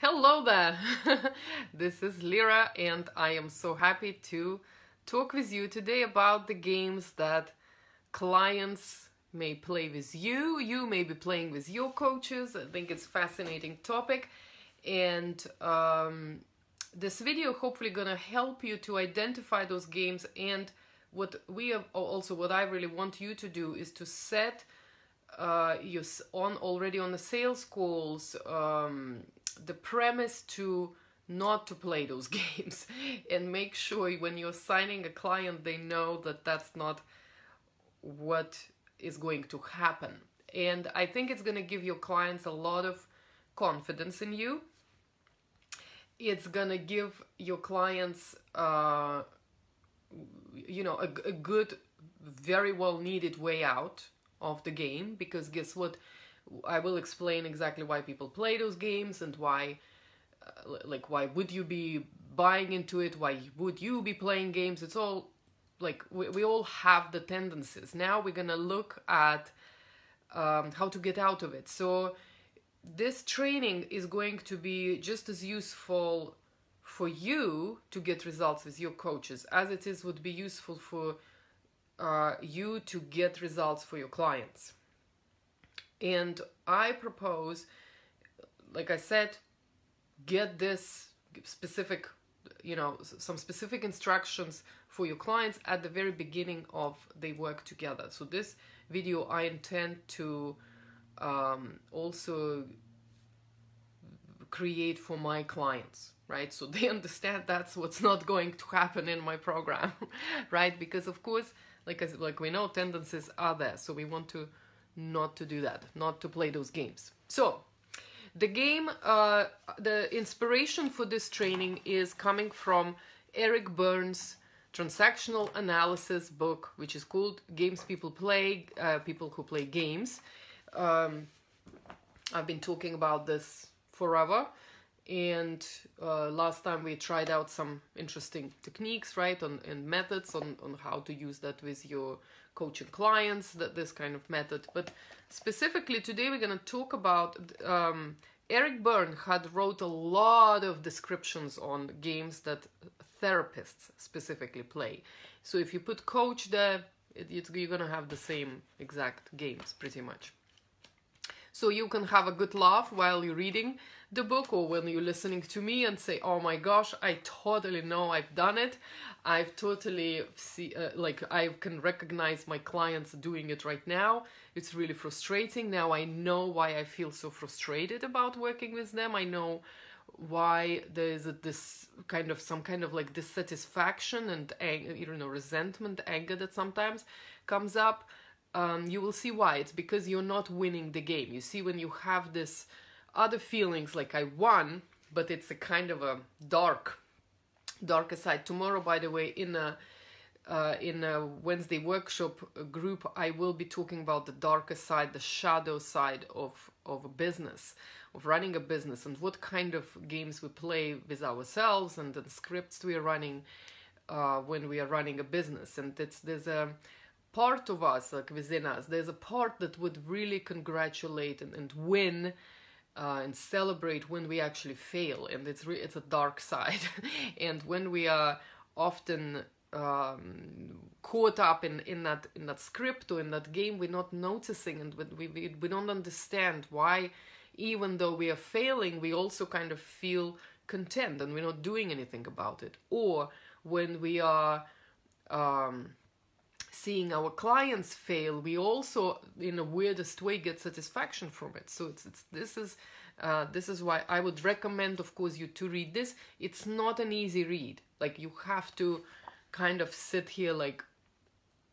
Hello there! this is Lira and I am so happy to talk with you today about the games that clients may play with you. You may be playing with your coaches. I think it's a fascinating topic, and um, this video hopefully gonna help you to identify those games. And what we have also, what I really want you to do is to set uh, you on already on the sales calls um, the premise to not to play those games and make sure when you're signing a client they know that that's not what is going to happen. And i think it's going to give your clients a lot of confidence in you. It's going to give your clients uh, you know a, a good very well needed way out of the game because guess what I will explain exactly why people play those games and why, uh, like, why would you be buying into it? Why would you be playing games? It's all like we, we all have the tendencies. Now we're gonna look at um, how to get out of it. So this training is going to be just as useful for you to get results with your coaches as it is would be useful for uh, you to get results for your clients. And I propose, like I said, get this specific, you know, some specific instructions for your clients at the very beginning of they work together. So this video I intend to um, also create for my clients right? So they understand that's what's not going to happen in my program right? Because of course like like we know tendencies are there. So we want to not to do that, not to play those games. So, the game, uh, the inspiration for this training is coming from Eric Berne's transactional analysis book, which is called Games People Play, uh, People Who Play Games. Um, I've been talking about this forever. And uh, last time we tried out some interesting techniques, right, on, and methods on, on how to use that with your coaching clients, that this kind of method. But specifically today we're going to talk about um, Eric Berne had wrote a lot of descriptions on games that therapists specifically play. So if you put coach there, it, you're going to have the same exact games pretty much. So you can have a good laugh while you're reading the book or when you're listening to me and say, oh my gosh, I totally know I've done it. I've totally see, uh, like I can recognize my clients doing it right now. It's really frustrating. Now I know why I feel so frustrated about working with them. I know why there is a, this kind of some kind of like dissatisfaction and you know resentment, anger that sometimes comes up. Um, you will see why. It's because you're not winning the game. You see when you have this other feelings like I won, but it's a kind of a dark, darker side. Tomorrow, by the way, in a uh, in a Wednesday workshop group, I will be talking about the darker side, the shadow side of of a business, of running a business, and what kind of games we play with ourselves and the scripts we are running uh, when we are running a business. And it's there's a part of us, like within us, there's a part that would really congratulate and, and win uh, and celebrate when we actually fail and it's it's a dark side. And when we are often um, caught up in, in that in that script or in that game we're not noticing and we, we, we don't understand why even though we are failing we also kind of feel content and we're not doing anything about it. Or when we are um, seeing our clients fail, we also, in a weirdest way, get satisfaction from it. So it's, it's this is uh, this is why I would recommend, of course, you to read this. It's not an easy read. Like you have to kind of sit here, like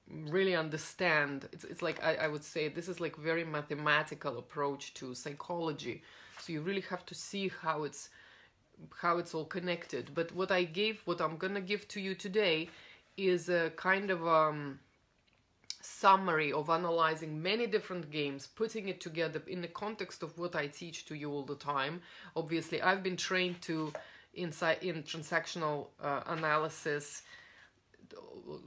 really understand. It's it's like I, I would say this is like very mathematical approach to psychology. So you really have to see how it's how it's all connected. But what I gave, what I'm gonna give to you today, is a kind of um summary of analyzing many different games, putting it together in the context of what I teach to you all the time. Obviously, I've been trained to inside in transactional uh, analysis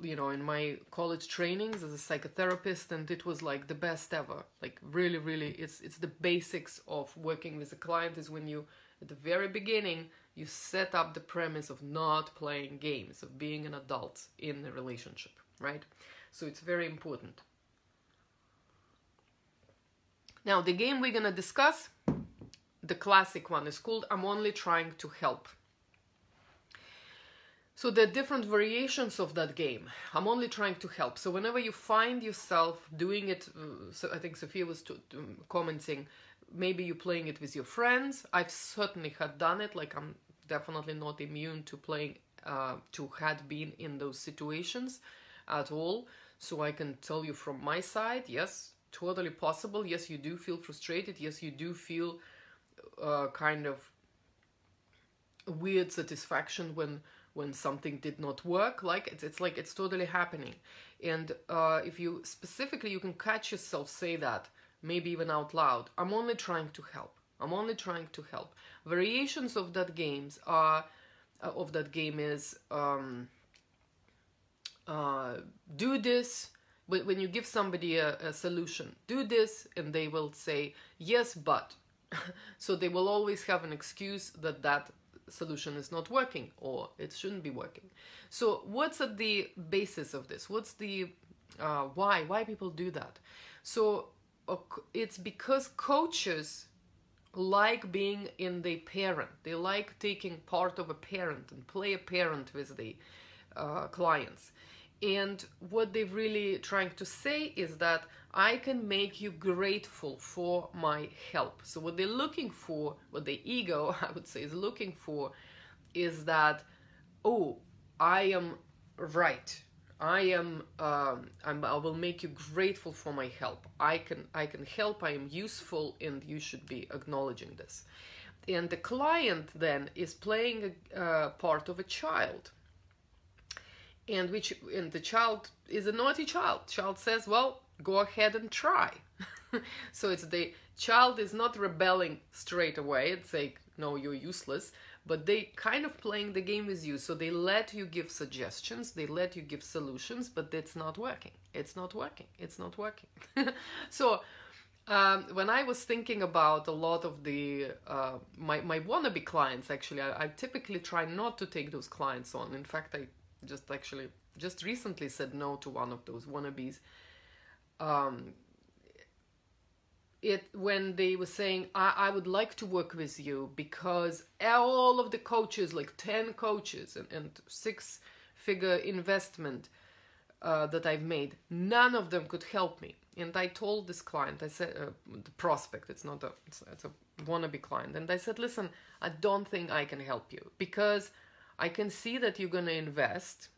you know in my college trainings as a psychotherapist and it was like the best ever like really really it's it's the basics of working with a client is when you at the very beginning you set up the premise of not playing games of being an adult in a relationship right so it's very important now the game we're going to discuss the classic one is called i'm only trying to help so there are different variations of that game. I'm only trying to help. So whenever you find yourself doing it, uh, so I think Sophia was to, to commenting, maybe you're playing it with your friends. I've certainly had done it. Like I'm definitely not immune to playing, uh, to had been in those situations at all. So I can tell you from my side, yes, totally possible. Yes, you do feel frustrated. Yes, you do feel uh, kind of weird satisfaction when when something did not work like it's, it's like it's totally happening and uh, if you specifically you can catch yourself say that maybe even out loud i'm only trying to help i'm only trying to help variations of that games are uh, of that game is um, uh, do this when you give somebody a, a solution do this and they will say yes but so they will always have an excuse that that solution is not working or it shouldn't be working. So what's at the basis of this? What's the uh, why? Why people do that? So it's because coaches like being in the parent. They like taking part of a parent and play a parent with the uh, clients. And what they're really trying to say is that I can make you grateful for my help. So what they're looking for, what the ego, I would say, is looking for, is that, oh, I am right. I am. Um, I will make you grateful for my help. I can. I can help. I am useful, and you should be acknowledging this. And the client then is playing a uh, part of a child and which and the child is a naughty child. Child says well go ahead and try. So it's the child is not rebelling straight away. It's like no you're useless. But they kind of playing the game with you. So they let you give suggestions. They let you give solutions but it's not working. It's not working. It's not working. So um, when I was thinking about a lot of the uh, my my wannabe clients, actually, I, I, typically try not to take those clients on. In fact, I just actually just recently said no to one of those wannabes. Um, it when they were saying I, I would like to work with you because all of the coaches like 10 coaches and, and six figure investment uh, that i've made none of them could help me. And i told this client i said uh, the prospect it's not a it's, it's a wannabe client. And i said listen i don't think i can help you because i can see that you're going to invest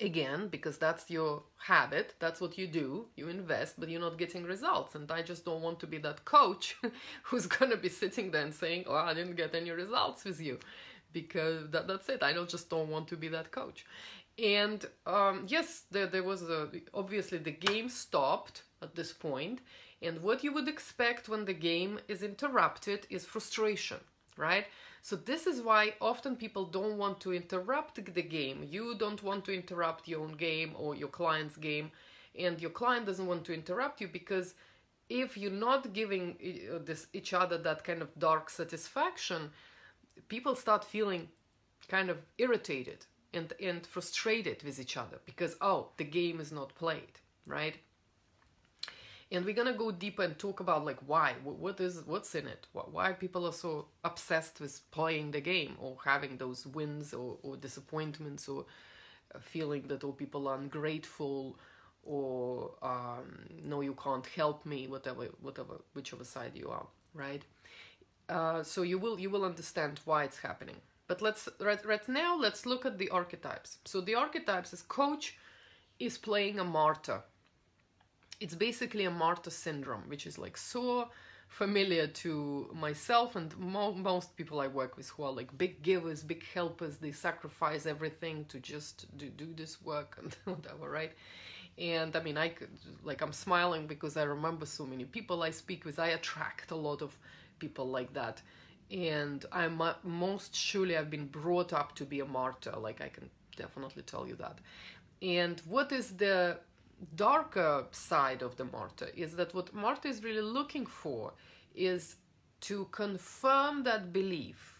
again because that's your habit that's what you do you invest but you're not getting results. And i just don't want to be that coach who's going to be sitting there and saying oh i didn't get any results with you because that, that's it. I don't just don't want to be that coach. And um, yes there, there was a obviously the game stopped at this point and what you would expect when the game is interrupted is frustration right so this is why often people don't want to interrupt the game. You don't want to interrupt your own game or your client's game, and your client doesn't want to interrupt you because if you're not giving uh, this each other that kind of dark satisfaction, people start feeling kind of irritated and and frustrated with each other because oh the game is not played right and we're gonna go deeper and talk about like why. What is what's in it? Why people are so obsessed with playing the game or having those wins or, or disappointments or feeling that all people are ungrateful or um, no you can't help me whatever whatever whichever side you are right? Uh, so you will you will understand why it's happening. But let's right, right now let's look at the archetypes. So the archetypes is coach is playing a martyr it's basically a martyr syndrome, which is like so familiar to myself and mo- most people I work with who are like big givers, big helpers. They sacrifice everything to just do, do this work and whatever, right? And I mean, I could, like, I'm smiling because I remember so many people I speak with. I attract a lot of people like that. And I'm uh, most surely I've been brought up to be a martyr. Like, I can definitely tell you that. And what is the darker side of the martyr is that what martyr is really looking for is to confirm that belief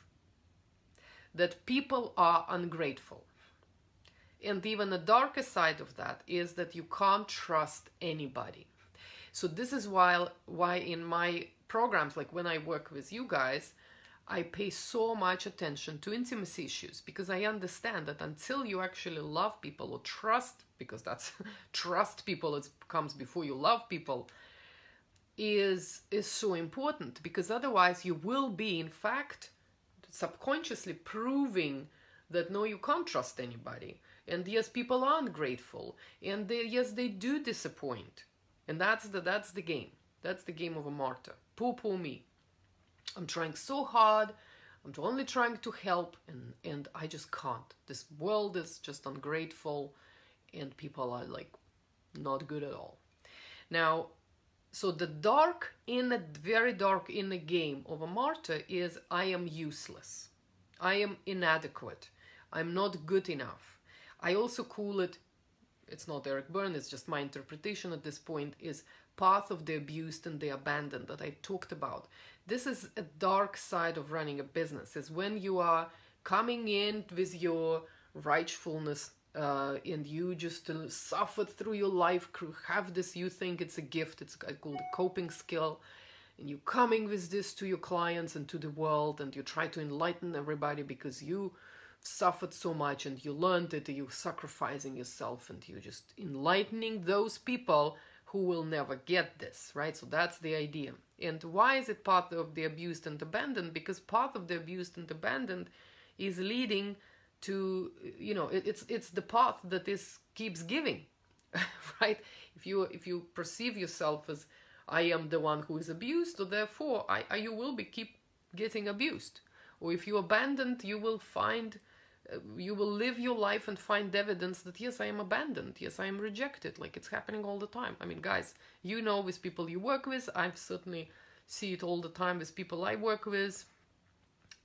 that people are ungrateful. And even the darker side of that is that you can't trust anybody. So this is why why in my programs, like when I work with you guys, I pay so much attention to intimacy issues because I understand that until you actually love people or trust, because that's trust people it comes before you love people, is is so important because otherwise you will be in fact subconsciously proving that no you can't trust anybody. And yes people aren't grateful. And they, yes they do disappoint. And that's the that's the game. That's the game of a martyr. Poo poo me i'm trying so hard i'm only trying to help and and i just can't this world is just ungrateful and people are like not good at all now so the dark in a very dark in the game of a martyr is I am useless. I am inadequate. I'm not good enough. I also call it it's not Eric Berne, it's just my interpretation at this point, is path of the abused and the abandoned that I talked about. This is a dark side of running a business, is when you are coming in with your rightfulness uh, and you just uh, suffered through your life, have this, you think it's a gift, it's called a coping skill, and you're coming with this to your clients and to the world, and you try to enlighten everybody because you suffered so much and you learned it, you're sacrificing yourself, and you're just enlightening those people who will never get this, right? So that's the idea. And why is it part of the abused and abandoned? Because part of the abused and abandoned is leading to you know it, it's it's the path that is keeps giving right if you if you perceive yourself as i am the one who is abused so therefore i, I you will be keep getting abused or if you abandoned you will find you will live your life and find evidence that yes i am abandoned yes i am rejected like it's happening all the time i mean guys you know with people you work with i've certainly see it all the time with people i work with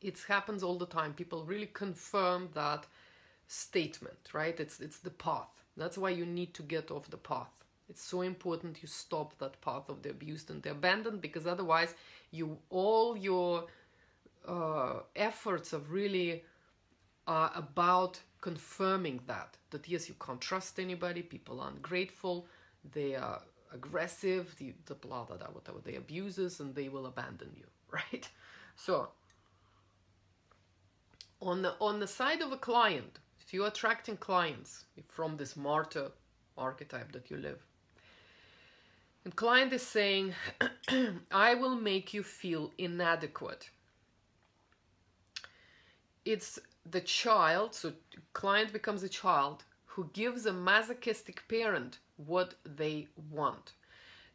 it happens all the time. People really confirm that statement, right? It's it's the path. That's why you need to get off the path. It's so important you stop that path of the abused and the abandoned because otherwise you all your uh, efforts of really are about confirming that that yes you can't trust anybody people are ungrateful they are aggressive the, the blah blah blah whatever they abuses and they will abandon you right? So on the on the side of a client if you're attracting clients from this martyr archetype that you live and client is saying i will make you feel inadequate. It's the child so client becomes a child who gives a masochistic parent what they want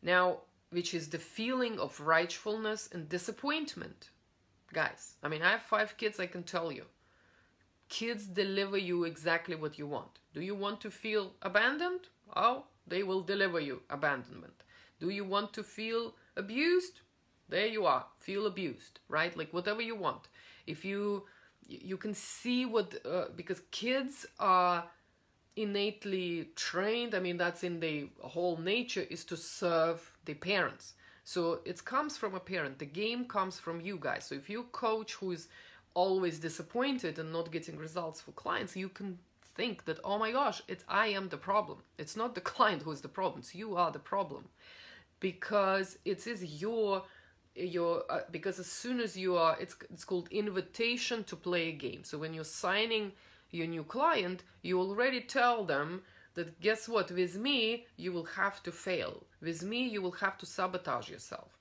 now which is the feeling of rightfulness and disappointment guys i mean i have five kids i can tell you kids deliver you exactly what you want. Do you want to feel abandoned? Oh, they will deliver you abandonment. Do you want to feel abused? There you are, feel abused, right? Like whatever you want. If you you can see what uh, because kids are innately trained. I mean, that's in the whole nature is to serve the parents. So it comes from a parent. The game comes from you guys. So if you coach who is always disappointed and not getting results for clients, you can think that, oh my gosh, it's I am the problem. It's not the client who is the problem. It's you are the problem. Because it is your your uh, because as soon as you are it's it's called invitation to play a game. So when you're signing your new client, you already tell them that guess what? With me you will have to fail. With me you will have to sabotage yourself.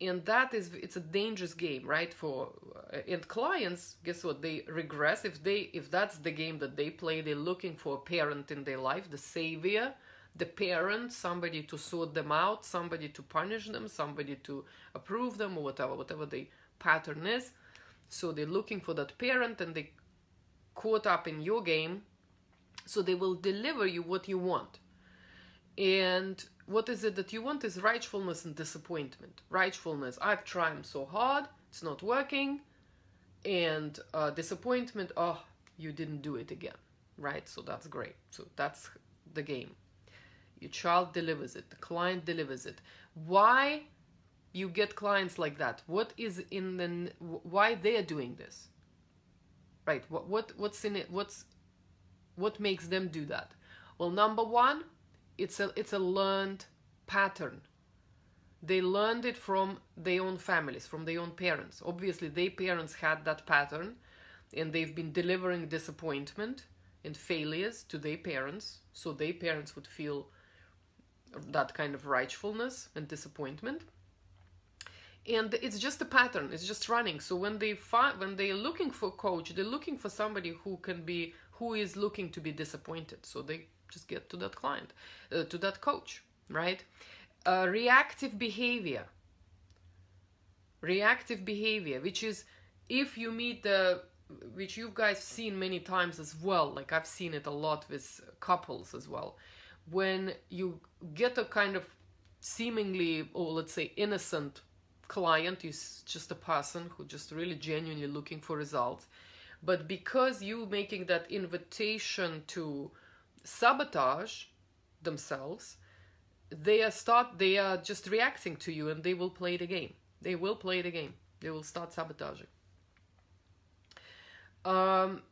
And that is it's a dangerous game right? For uh, and clients guess what? They regress. If they if that's the game that they play they're looking for a parent in their life the savior the parent somebody to sort them out somebody to punish them somebody to approve them or whatever whatever the pattern is so they're looking for that parent and they caught up in your game so they will deliver you what you want and what is it that you want is rightfulness and disappointment. Rightfulness, I've tried so hard, it's not working. And uh, disappointment, oh, you didn't do it again. right? So that's great. So that's the game. Your child delivers it, the client delivers it. Why you get clients like that? What is in the why they are doing this? Right? What what what's in it? What's what makes them do that? Well, number one, it's a it's a learned pattern. They learned it from their own families, from their own parents. Obviously, their parents had that pattern, and they've been delivering disappointment and failures to their parents, so their parents would feel that kind of rightfulness and disappointment. And it's just a pattern it's just running. So when they find when they're looking for coach they're looking for somebody who can be who is looking to be disappointed. So they just get to that client uh, to that coach right? Uh, reactive behavior. Reactive behavior which is if you meet the which you guys seen many times as well like i've seen it a lot with couples as well when you get a kind of seemingly or let's say innocent client is just a person who just really genuinely looking for results but because you making that invitation to sabotage themselves they are start they are just reacting to you and they will play the game. They will play the game. They will start sabotaging. Um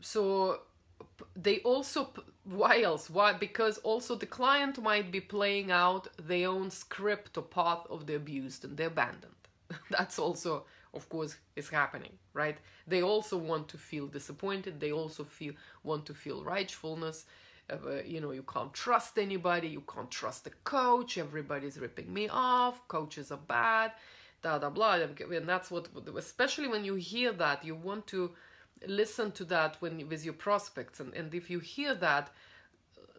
so they also why else why because also the client might be playing out their own script or path of the abused and the abandoned. That's also of course is happening right? They also want to feel disappointed. They also feel want to feel rightfulness. Uh, you know you can't trust anybody. You can't trust the coach. Everybody's ripping me off. Coaches are bad. Blah blah blah. And that's what especially when you hear that you want to listen to that when with your prospects and, and if you hear that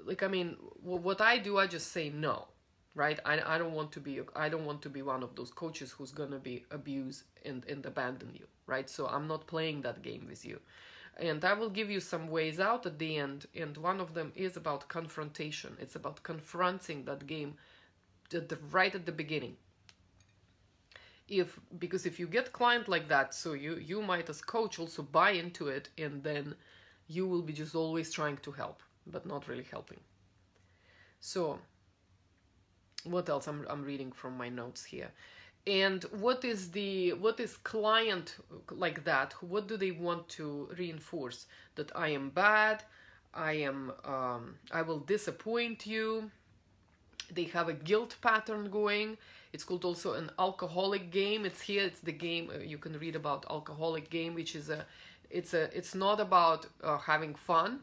like i mean what i do i just say no right? I, I don't want to be i don't want to be one of those coaches who's gonna be abuse and, and abandon you right? So i'm not playing that game with you. And i will give you some ways out at the end and one of them is about confrontation. It's about confronting that game right at the beginning if because if you get client like that so you you might as coach also buy into it and then you will be just always trying to help but not really helping. So what else? I'm, I'm reading from my notes here. And what is the what is client like that? What do they want to reinforce? That i am bad i am um, i will disappoint you they have a guilt pattern going it's called also an alcoholic game. It's here. It's the game uh, you can read about alcoholic game, which is a. It's a. It's not about uh, having fun,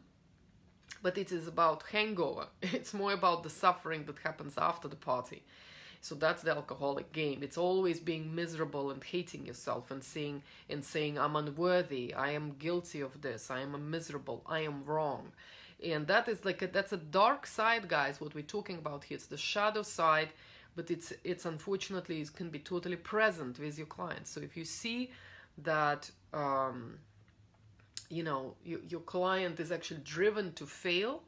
but it is about hangover. It's more about the suffering that happens after the party. So that's the alcoholic game. It's always being miserable and hating yourself and saying and saying I'm unworthy. I am guilty of this. I am a miserable. I am wrong. And that is like a, that's a dark side, guys. What we're talking about here. It's the shadow side but it's it's unfortunately it can be totally present with your clients so if you see that um, you know you, your client is actually driven to fail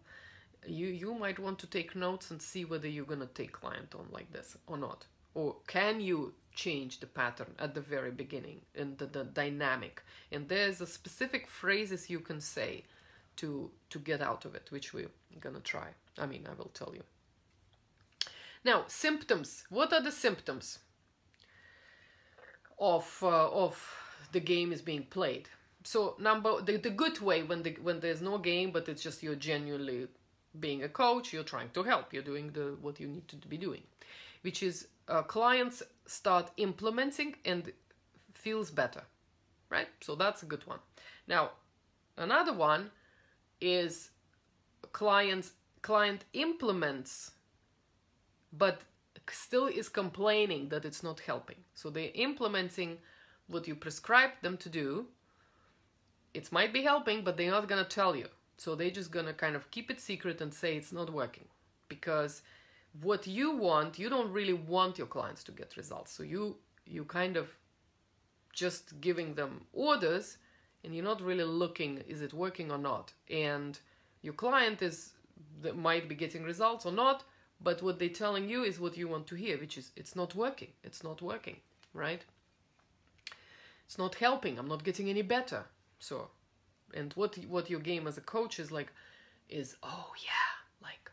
you you might want to take notes and see whether you're going to take client on like this or not or can you change the pattern at the very beginning and the, the dynamic and there's a specific phrases you can say to to get out of it which we're gonna try i mean i will tell you now, symptoms. What are the symptoms of uh, of the game is being played? So number the, the good way when the when there's no game, but it's just you're genuinely being a coach, you're trying to help, you're doing the what you need to be doing, which is uh, clients start implementing and feels better, right? So that's a good one. Now, another one is clients client implements but still is complaining that it's not helping. So they're implementing what you prescribe them to do. It might be helping, but they're not to tell you. So they're just to kind of keep it secret and say it's not working. Because what you want, you don't really want your clients to get results. So you you kind of just giving them orders and you're not really looking is it working or not. And your client is that might be getting results or not, but what they're telling you is what you want to hear, which is it's not working. It's not working, right? It's not helping. I'm not getting any better. So and what what your game as a coach is like is oh yeah like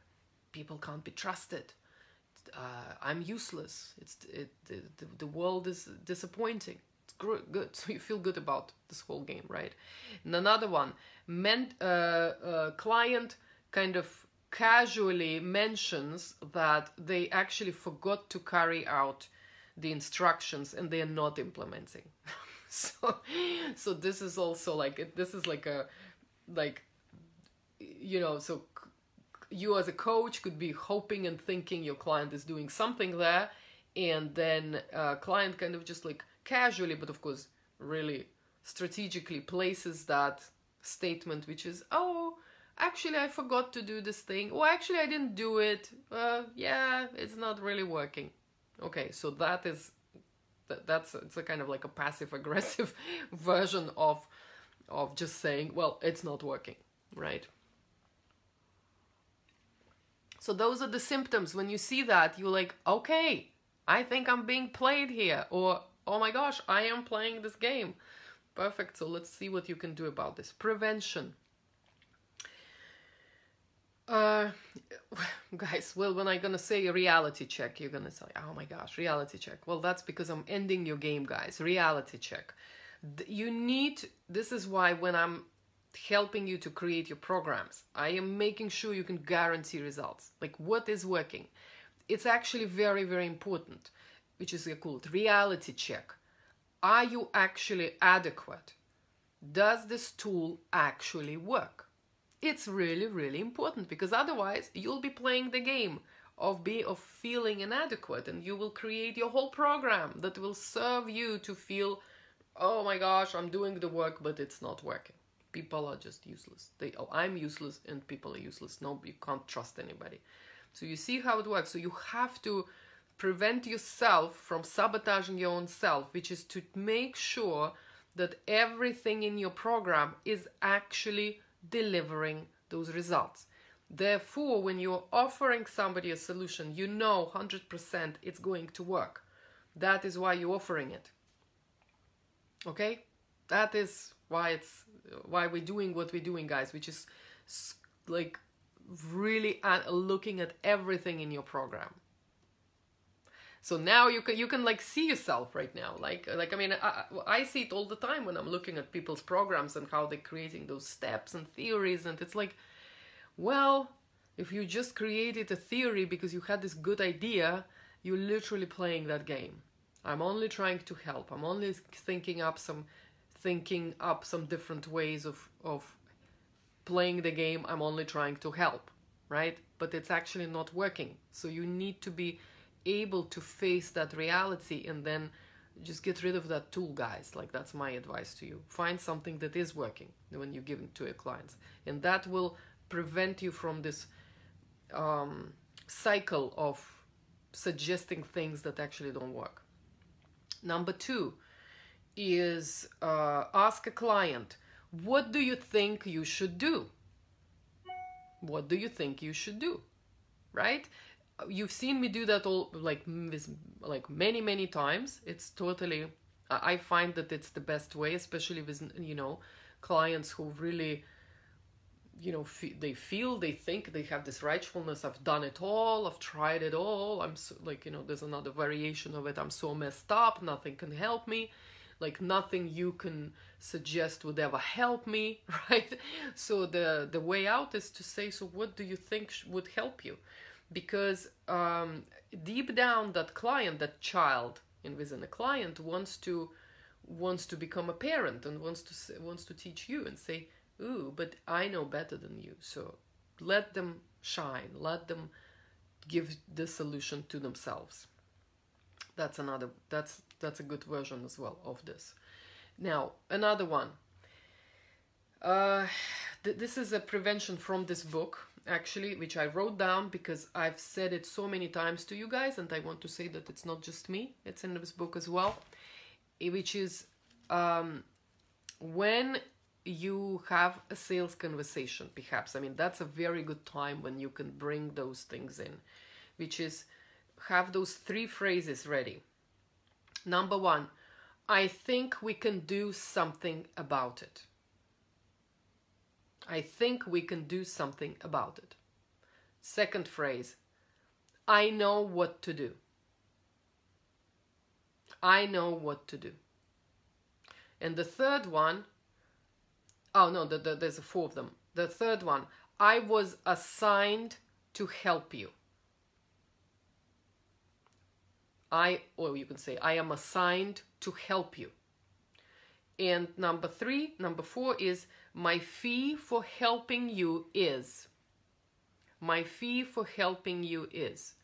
people can't be trusted uh, i'm useless it's it, the, the world is disappointing good so you feel good about this whole game right? And another one meant uh, uh, client kind of casually mentions that they actually forgot to carry out the instructions and they are not implementing. So so this is also like this is like a like you know so you as a coach could be hoping and thinking your client is doing something there and then uh, client kind of just like casually but of course really strategically places that statement which is oh actually i forgot to do this thing. Or actually i didn't do it. Uh, yeah it's not really working. Okay so that is that, that's it's a kind of like a passive aggressive version of of just saying well it's not working right? So those are the symptoms. When you see that you're like okay i think i'm being played here or oh my gosh i am playing this game perfect so let's see what you can do about this prevention uh, guys, well, when I'm gonna say reality check, you're gonna say, oh my gosh, reality check. Well, that's because I'm ending your game, guys. Reality check. You need, this is why when I'm helping you to create your programs, I am making sure you can guarantee results. Like what is working. It's actually very, very important, which is called reality check. Are you actually adequate? Does this tool actually work? it's really really important because otherwise you'll be playing the game of be of feeling inadequate and you will create your whole program that will serve you to feel oh my gosh i'm doing the work but it's not working people are just useless they oh i'm useless and people are useless no you can't trust anybody so you see how it works so you have to prevent yourself from sabotaging your own self which is to make sure that everything in your program is actually delivering those results. Therefore, when you're offering somebody a solution, you know 100% it's going to work. That is why you're offering it. Okay? That is why it's why we're doing what we're doing, guys, which is like really uh, looking at everything in your program so now you can you can like see yourself right now. Like like i mean I, I see it all the time when i'm looking at people's programs and how they're creating those steps and theories and it's like well if you just created a theory because you had this good idea you're literally playing that game. I'm only trying to help. I'm only thinking up some thinking up some different ways of of playing the game. I'm only trying to help right? But it's actually not working. So you need to be able to face that reality and then just get rid of that tool guys. Like that's my advice to you. Find something that is working when you give it to your clients. And that will prevent you from this um, cycle of suggesting things that actually don't work. Number two is uh, ask a client what do you think you should do? What do you think you should do? Right you've seen me do that all like this like many many times. It's totally i find that it's the best way especially with you know clients who really you know they feel they think they have this rightfulness. I've done it all. I've tried it all. I'm so, like you know there's another variation of it. I'm so messed up. Nothing can help me. Like nothing you can suggest would ever help me right? So the the way out is to say so what do you think would help you because um, deep down that client that child in within a client wants to wants to become a parent and wants to wants to teach you and say ooh but i know better than you. So let them shine let them give the solution to themselves. That's another that's that's a good version as well of this. Now another one uh, th- this is a prevention from this book actually, which I wrote down because I've said it so many times to you guys, and I want to say that it's not just me, it's in this book as well, which is um, when you have a sales conversation, perhaps. I mean, that's a very good time when you can bring those things in, which is have those three phrases ready. Number one, I think we can do something about it. I think we can do something about it. Second phrase, I know what to do. I know what to do. And the third one, oh no, the, the, there's four of them. The third one, I was assigned to help you. I, or you can say, I am assigned to help you. And number three, number four is my fee for helping you is. My fee for helping you is.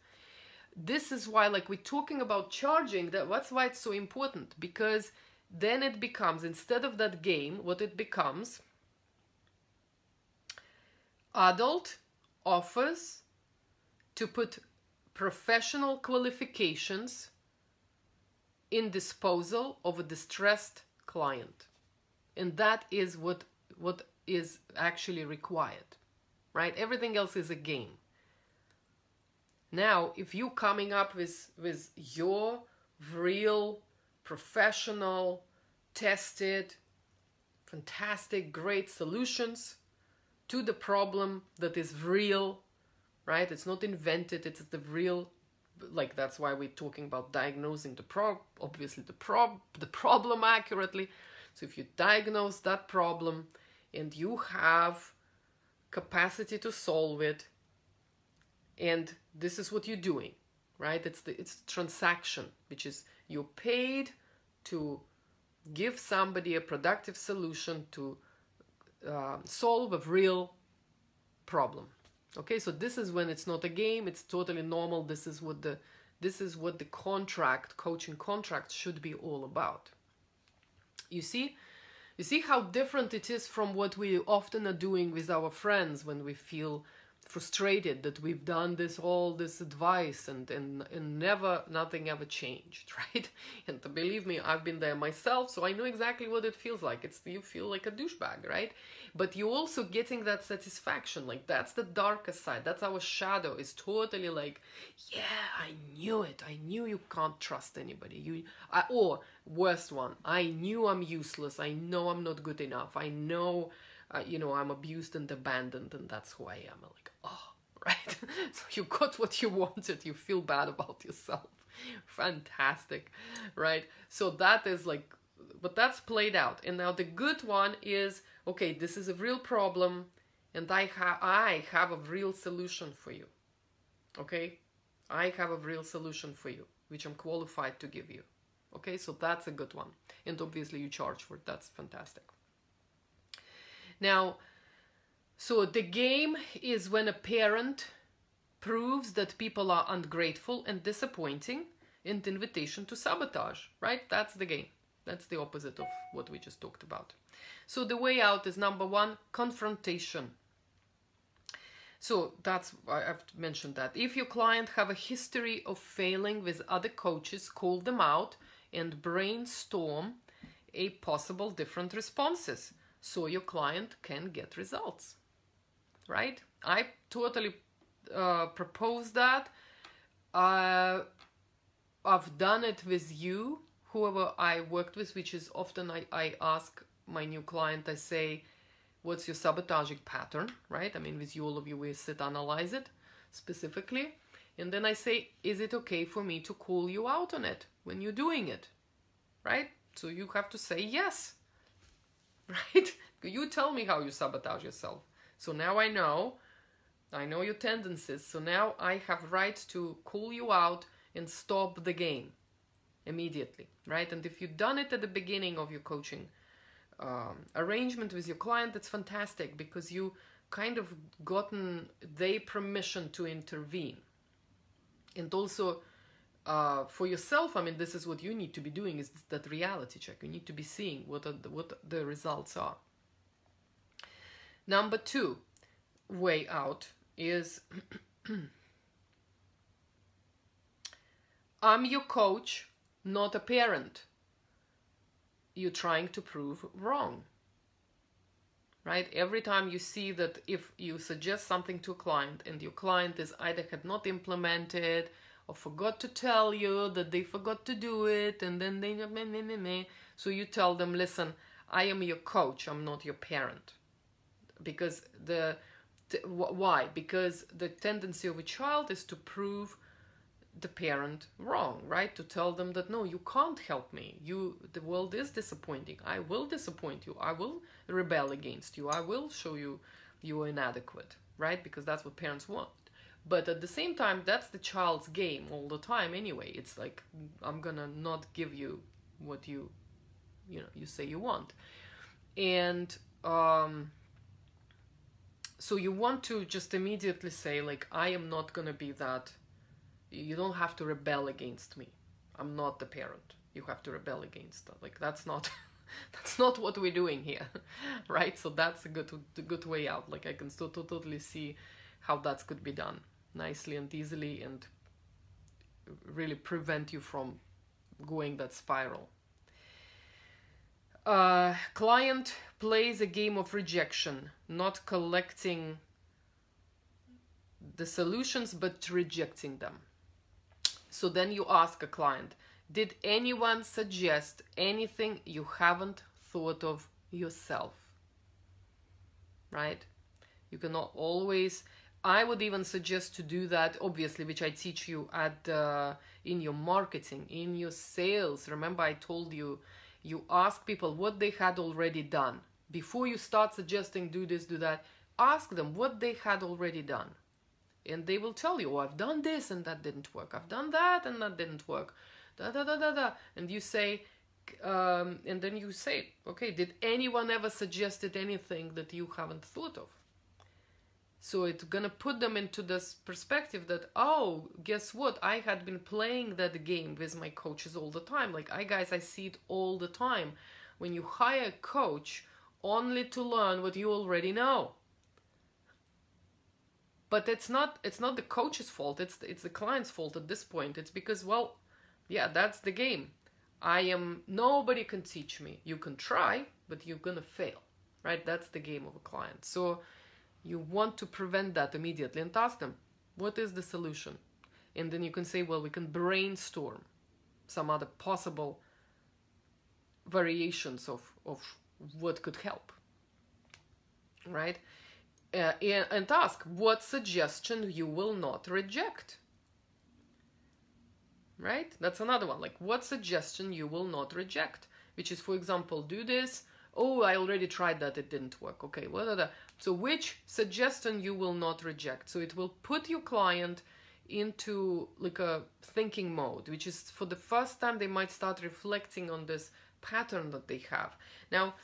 This is why, like we're talking about charging, that that's why it's so important because then it becomes instead of that game, what it becomes adult offers to put professional qualifications in disposal of a distressed client. And that is what what is actually required. Right? Everything else is a game. Now, if you coming up with with your real professional tested fantastic great solutions to the problem that is real, right? It's not invented, it's the real like that's why we're talking about diagnosing the prob obviously the prob the problem accurately. So if you diagnose that problem and you have capacity to solve it and this is what you're doing right? It's the it's the transaction which is you're paid to give somebody a productive solution to uh, solve a real problem. Okay so this is when it's not a game it's totally normal. This is what the this is what the contract coaching contract should be all about. You see you see how different it is from what we often are doing with our friends when we feel frustrated that we've done this all this advice and, and and never nothing ever changed right? And believe me i've been there myself so i know exactly what it feels like. It's you feel like a douchebag right? But you're also getting that satisfaction like that's the darker side. That's our shadow is totally like yeah i knew it. I knew you can't trust anybody. You I, or worst one i knew i'm useless. I know i'm not good enough. I know uh, you know, I'm abused and abandoned, and that's who I am. I'm like, oh, right. so you got what you wanted. You feel bad about yourself. Fantastic, right? So that is like, but that's played out. And now the good one is, okay, this is a real problem, and I have I have a real solution for you. Okay, I have a real solution for you, which I'm qualified to give you. Okay, so that's a good one. And obviously you charge for it. That's fantastic. Now, so the game is when a parent proves that people are ungrateful and disappointing and invitation to sabotage, right? That's the game. That's the opposite of what we just talked about. So the way out is number one, confrontation. So that's why I've mentioned that. If your client have a history of failing with other coaches, call them out and brainstorm a possible different responses so your client can get results right? I totally uh, propose that. Uh, i've done it with you whoever i worked with which is often I, I ask my new client i say what's your sabotaging pattern? Right? I mean with you all of you we sit analyze it specifically. And then i say is it okay for me to call you out on it when you're doing it? Right? So you have to say yes right? You tell me how you sabotage yourself. So now I know, I know your tendencies. So now I have right to call you out and stop the game immediately, right? And if you've done it at the beginning of your coaching um, arrangement with your client, that's fantastic because you kind of gotten their permission to intervene. And also, uh, for yourself, I mean, this is what you need to be doing is that reality check. You need to be seeing what the, what the results are. Number two way out is I'm your coach, not a parent. You're trying to prove wrong. Right? Every time you see that if you suggest something to a client and your client is either had not implemented or forgot to tell you that they forgot to do it and then they meh, meh, meh, meh. so you tell them listen i am your coach i'm not your parent. Because the why? Because the tendency of a child is to prove the parent wrong right? To tell them that no you can't help me. You the world is disappointing. I will disappoint you. I will rebel against you. I will show you you are inadequate right? Because that's what parents want but at the same time that's the child's game all the time anyway. It's like i'm gonna not give you what you you know you say you want. And um so you want to just immediately say like i am not gonna be that. You don't have to rebel against me. I'm not the parent. You have to rebel against that. Like that's not that's not what we're doing here right? So that's a good a good way out. Like i can still totally see how that could be done nicely and easily and really prevent you from going that spiral uh, client plays a game of rejection not collecting the solutions but rejecting them so then you ask a client, did anyone suggest anything you haven't thought of yourself? Right? You cannot always. I would even suggest to do that, obviously, which I teach you at uh, in your marketing, in your sales. Remember, I told you, you ask people what they had already done before you start suggesting do this, do that. Ask them what they had already done and they will tell you, oh, I've done this and that didn't work. I've done that and that didn't work. Da da da da da. And you say, um, and then you say, okay, did anyone ever suggested anything that you haven't thought of? So it's gonna put them into this perspective that, oh, guess what? I had been playing that game with my coaches all the time. Like, I guys, I see it all the time. When you hire a coach only to learn what you already know. But it's not it's not the coach's fault. It's it's the client's fault at this point. It's because well yeah that's the game. I am nobody can teach me. You can try but you're gonna fail right? That's the game of a client. So you want to prevent that immediately and ask them what is the solution and then you can say well we can brainstorm some other possible variations of of what could help right uh, and ask what suggestion you will not reject. Right? That's another one. Like, what suggestion you will not reject? Which is, for example, do this. Oh, I already tried that. It didn't work. Okay. So, which suggestion you will not reject? So, it will put your client into like a thinking mode, which is for the first time they might start reflecting on this pattern that they have. Now,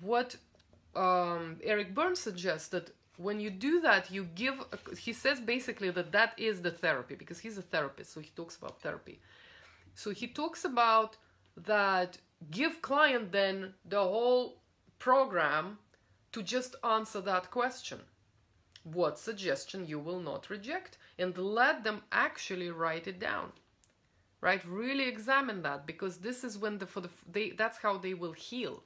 what um, Eric Berne's suggests that when you do that you give a, he says basically that that is the therapy because he's a therapist so he talks about therapy so he talks about that give client then the whole program to just answer that question. What suggestion you will not reject and let them actually write it down. Right? Really examine that because this is when the for the they that's how they will heal.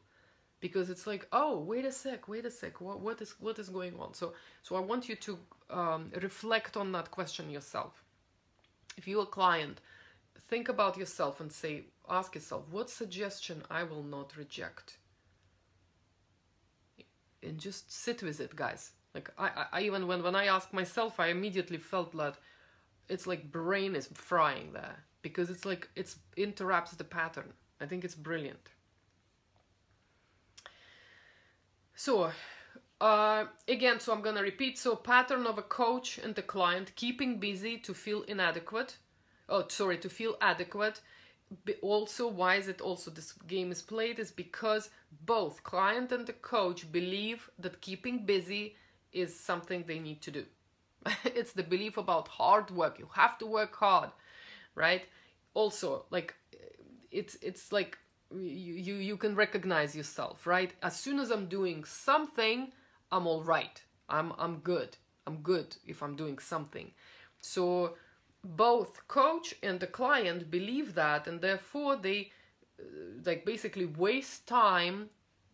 Because it's like oh wait a sec wait a sec what, what is what is going on? So so i want you to um, reflect on that question yourself. If you're a client think about yourself and say ask yourself what suggestion i will not reject and just sit with it guys like i, I even when, when i ask myself i immediately felt that it's like brain is frying there because it's like it's interrupts the pattern i think it's brilliant So, uh, again, so I'm gonna repeat. So, pattern of a coach and the client keeping busy to feel inadequate. Oh, sorry, to feel adequate. Also, why is it also this game is played is because both client and the coach believe that keeping busy is something they need to do. it's the belief about hard work. You have to work hard, right? Also, like it's it's like you, you you can recognize yourself right as soon as i'm doing something i'm all right i'm i'm good i'm good if i'm doing something so both coach and the client believe that and therefore they uh, like basically waste time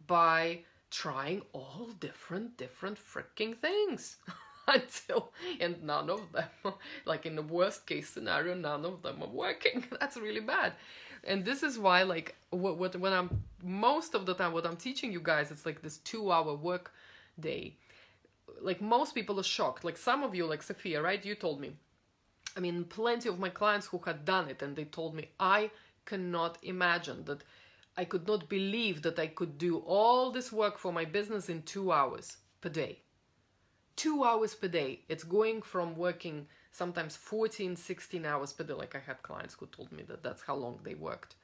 by trying all different different freaking things until and none of them like in the worst case scenario none of them are working that's really bad and this is why like what, what when i'm most of the time what i'm teaching you guys it's like this two hour work day like most people are shocked. Like some of you, like Sophia, right? You told me. I mean, plenty of my clients who had done it, and they told me, I cannot imagine that I could not believe that I could do all this work for my business in two hours per day. Two hours per day. It's going from working sometimes 14, 16 hours per day. Like I had clients who told me that that's how long they worked.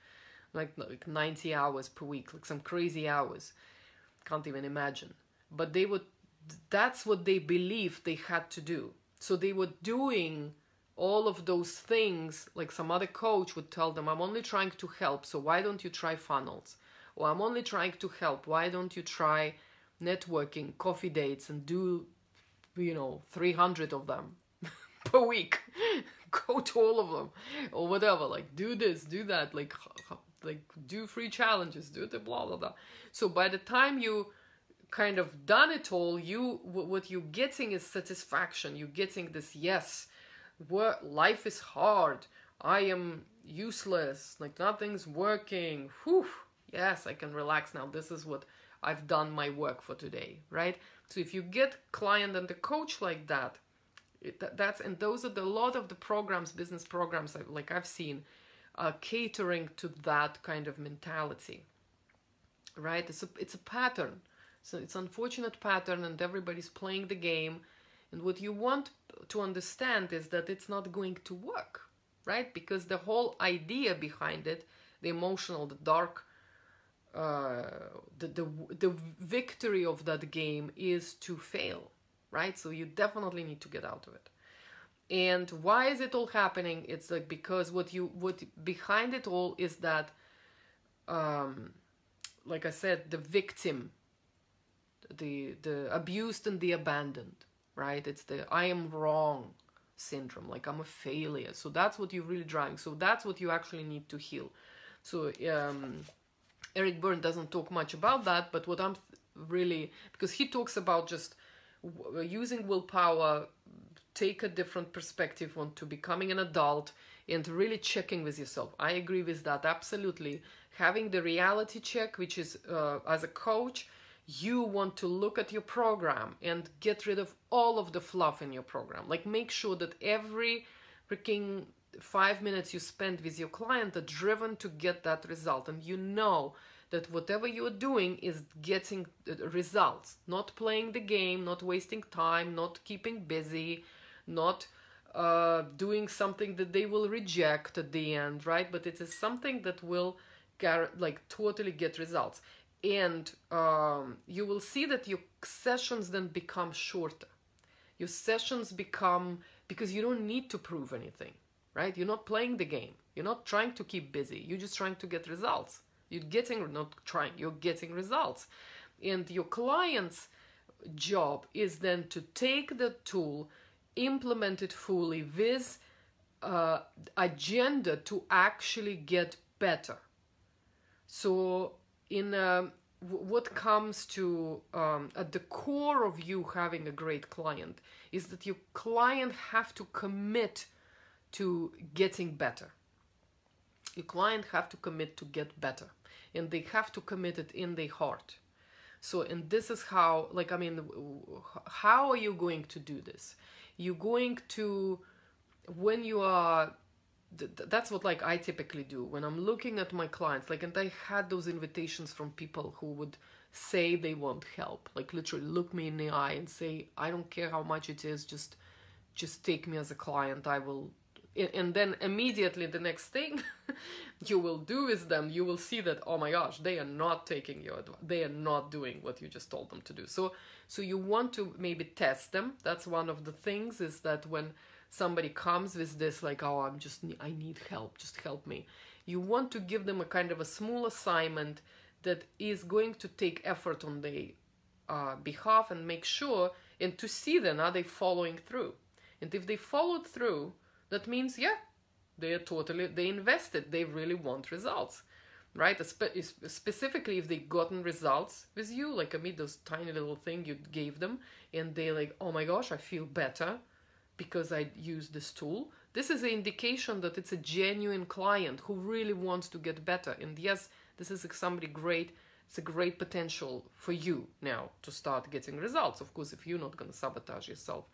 Like, like 90 hours per week, like some crazy hours. Can't even imagine. But they would, that's what they believed they had to do. So they were doing all of those things, like some other coach would tell them, I'm only trying to help, so why don't you try funnels? Or I'm only trying to help, why don't you try networking, coffee dates, and do, you know, 300 of them per week? Go to all of them, or whatever. Like, do this, do that, like, like do free challenges, do the blah blah blah. So by the time you kind of done it all, you what you're getting is satisfaction. You're getting this yes work life is hard. I am useless. Like nothing's working. Whew. yes i can relax now. This is what i've done my work for today right? So if you get client and the coach like that it, that's and those are the lot of the programs business programs like i've seen catering to that kind of mentality right? It's a it's a pattern. So it's unfortunate pattern and everybody's playing the game and what you want to understand is that it's not going to work, right? Because the whole idea behind it, the emotional, the dark, uh, the, the, the victory of that game is to fail, right? So you definitely need to get out of it. And why is it all happening? It's like because what you what behind it all is that, um, like I said, the victim, the the abused and the abandoned, right? It's the I am wrong syndrome, like I'm a failure. So that's what you're really driving. So that's what you actually need to heal. So um, Eric Berne doesn't talk much about that, but what I'm really because he talks about just using willpower, take a different perspective on to becoming an adult and really checking with yourself. I agree with that absolutely. Having the reality check, which is uh, as a coach you want to look at your program and get rid of all of the fluff in your program. Like make sure that every freaking five minutes you spend with your client are driven to get that result. And you know that whatever you're doing is getting results, not playing the game, not wasting time, not keeping busy, not uh, doing something that they will reject at the end, right? But it is something that will like totally get results and um, you will see that your sessions then become shorter. Your sessions become because you don't need to prove anything right? You're not playing the game. You're not trying to keep busy. You're just trying to get results. You're getting not trying you're getting results. And your client's job is then to take the tool implement it fully with uh, agenda to actually get better. So in um, what comes to um, at the core of you having a great client is that your client have to commit to getting better. Your client have to commit to get better and they have to commit it in their heart. So and this is how like i mean how are you going to do this? You're going to when you are th- that's what like I typically do when I'm looking at my clients. Like, and I had those invitations from people who would say they want help, like literally look me in the eye and say, I don't care how much it is, just just take me as a client. I will. And then immediately the next thing you will do is then you will see that oh my gosh they are not taking your advice they are not doing what you just told them to do so so you want to maybe test them that's one of the things is that when somebody comes with this like oh i'm just i need help just help me. You want to give them a kind of a small assignment that is going to take effort on their uh, behalf and make sure and to see then are they following through? And if they followed through that means yeah they are totally they invested they really want results right? Specifically if they gotten results with you like i mean those tiny little thing you gave them and they like oh my gosh i feel better because I use this tool. This is an indication that it's a genuine client who really wants to get better. And yes, this is somebody great. It's a great potential for you now to start getting results. Of course if you're not going to sabotage yourself.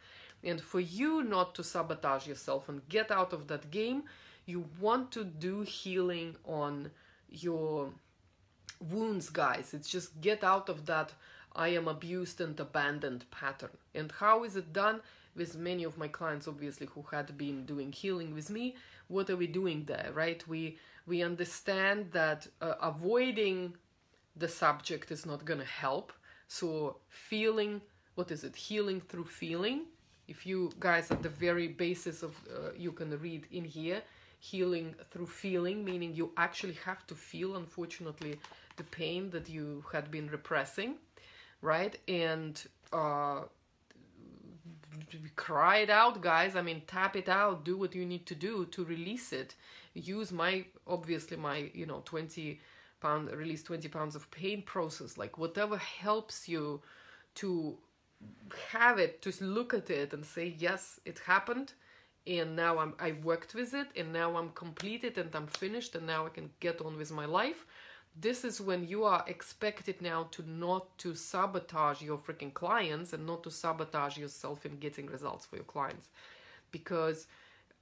And for you not to sabotage yourself and get out of that game you want to do healing on your wounds guys. It's just get out of that i am abused and abandoned pattern. And how is it done with many of my clients obviously who had been doing healing with me what are we doing there right? We we understand that uh, avoiding the subject is not going to help. So feeling what is it? Healing through feeling. If you guys at the very basis of uh, you can read in here healing through feeling meaning you actually have to feel unfortunately the pain that you had been repressing right? And uh, cry it out guys. I mean tap it out. Do what you need to do to release it. Use my obviously my you know 20 pound release 20 pounds of pain process. Like whatever helps you to have it to look at it and say yes it happened and now I'm, I worked with it and now I'm completed and I'm finished and now I can get on with my life this is when you are expected now to not to sabotage your freaking clients and not to sabotage yourself in getting results for your clients. Because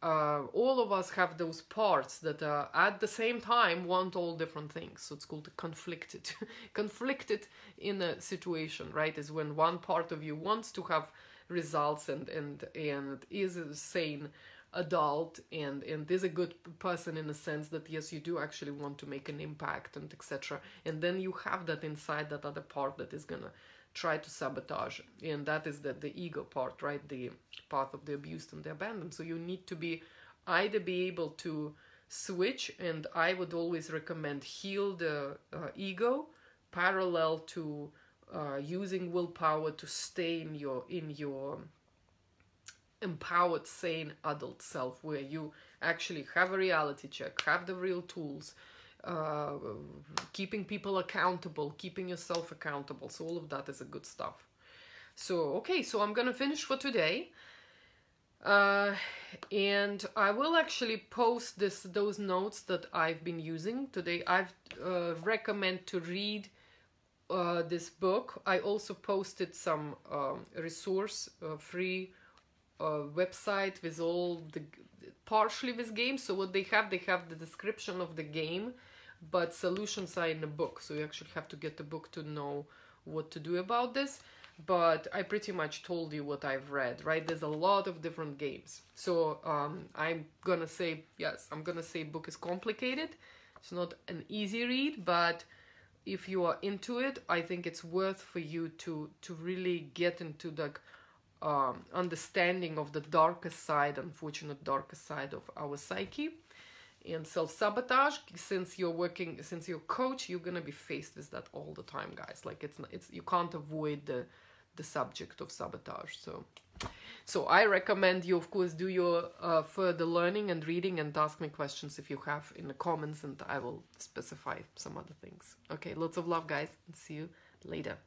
uh, all of us have those parts that uh, at the same time want all different things. So it's called conflicted conflicted in a situation right? Is when one part of you wants to have results and and and is sane adult and and is a good person in a sense that yes you do actually want to make an impact and etc and then you have that inside that other part that is gonna try to sabotage. And that is the the ego part right? The path of the abused and the abandoned. So you need to be either be able to switch and i would always recommend heal the uh, ego parallel to uh, using willpower to stay in your in your empowered, sane adult self where you actually have a reality check, have the real tools, uh, keeping people accountable, keeping yourself accountable. So all of that is a good stuff. So, okay, so I'm going to finish for today. Uh, and I will actually post this those notes that I've been using today. I've uh, recommend to read uh, this book. I also posted some um, resource uh, free uh, website with all the partially with games. So what they have, they have the description of the game, but solutions are in a book. So you actually have to get the book to know what to do about this. But I pretty much told you what I've read, right? There's a lot of different games. So um, I'm gonna say, yes, I'm gonna say book is complicated. It's not an easy read, but if you are into it, I think it's worth for you to to really get into the um, understanding of the darkest side, unfortunate darkest side of our psyche. And self-sabotage, since you're working, since you're coach, you're gonna be faced with that all the time, guys. Like it's, it's you can't avoid the, the subject of sabotage. So, so I recommend you, of course, do your uh, further learning and reading, and ask me questions if you have in the comments, and I will specify some other things. Okay, lots of love, guys, and see you later.